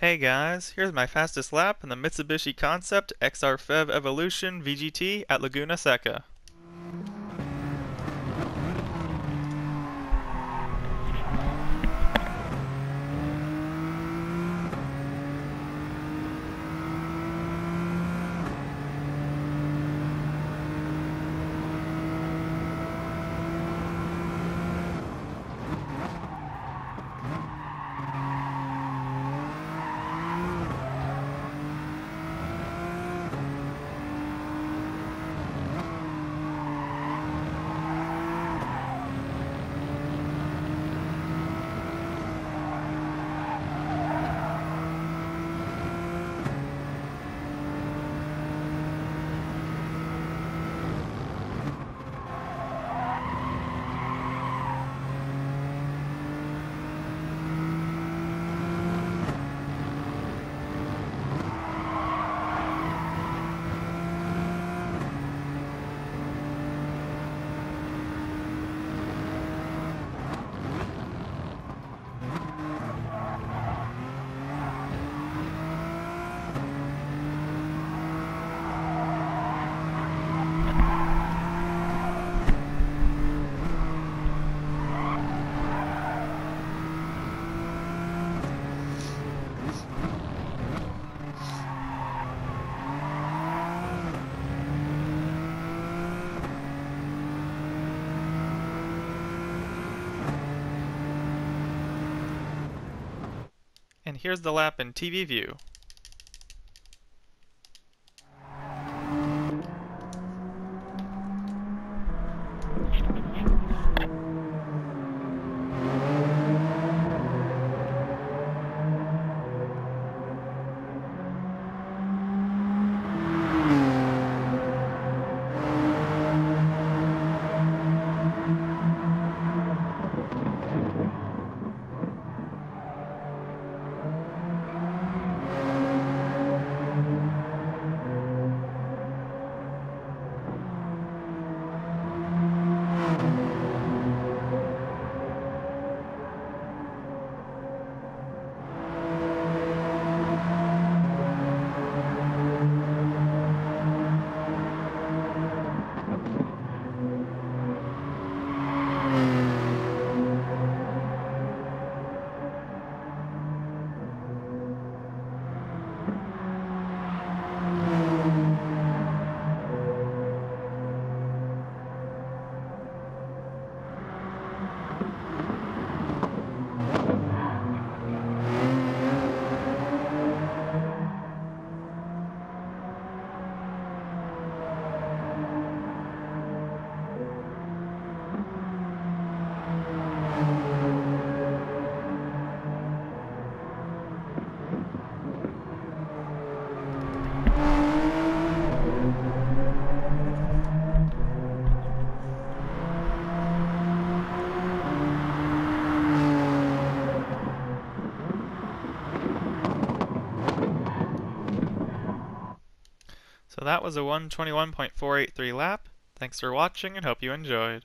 Hey guys, here's my fastest lap in the Mitsubishi Concept XR PHEV Evolution VGT at Laguna Seca. And here's the lap in TV view. So that was a 121.483 lap. Thanks for watching and hope you enjoyed.